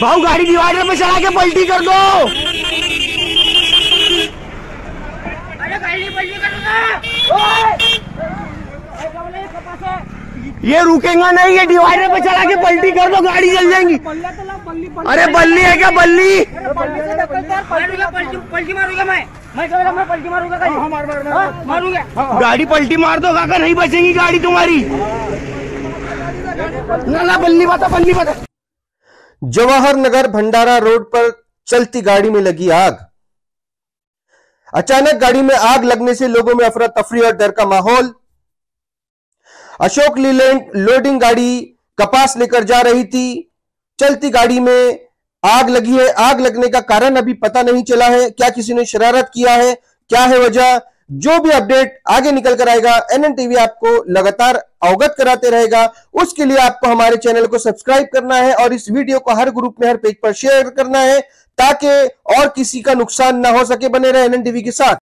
भाऊ गाड़ी डिवाइडर पे चला के पलटी कर दो। है। ये रुकेगा नहीं ये डिवाइडर पे चला के पलटी कर दो गाड़ी चल जाएँगी। अरे बल्ली है क्या बल्ली? पलटी पलटी मारूँगा मैं। मैं कह रहा मैं पलटी मारूँगा गाड़ी हाँ, मारूँगा। गाड़ी पलटी मार दो काका नहीं बचेगी गाड़ी तुम्हारी। ना ना बल्ली बता बल्ली बता जवाहर नगर भंडारा रोड पर चलती गाड़ी में लगी आग। अचानक गाड़ी में आग लगने से लोगों में अफरा तफरी और डर का माहौल। अशोक लीलैंड लोडिंग गाड़ी कपास लेकर जा रही थी। चलती गाड़ी में आग लगी है। आग लगने का कारण अभी पता नहीं चला है। क्या किसी ने शरारत किया है? क्या है वजह? जो भी अपडेट आगे निकल कर आएगा एनएन टीवी आपको लगातार अवगत कराते रहेगा। उसके लिए आपको हमारे चैनल को सब्सक्राइब करना है और इस वीडियो को हर ग्रुप में, हर पेज पर शेयर करना है, ताकि और किसी का नुकसान ना हो सके, बने रहे एनएन टीवी के साथ।